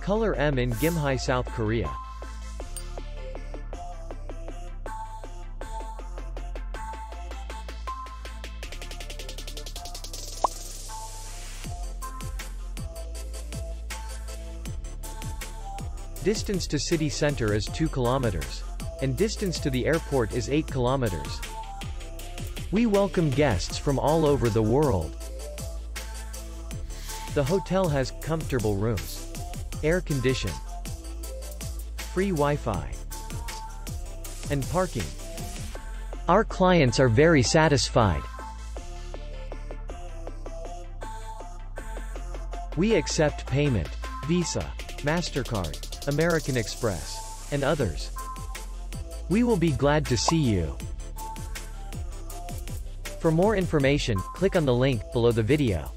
Color M in Gimhae South Korea. Distance to city center is 2 kilometers. And distance to the airport is 8 kilometers. We welcome guests from all over the world. The hotel has comfortable rooms, air condition, free Wi-Fi, and parking. Our clients are very satisfied. We accept payment, Visa, MasterCard, American Express, and others. We will be glad to see you. For more information, click on the link below the video.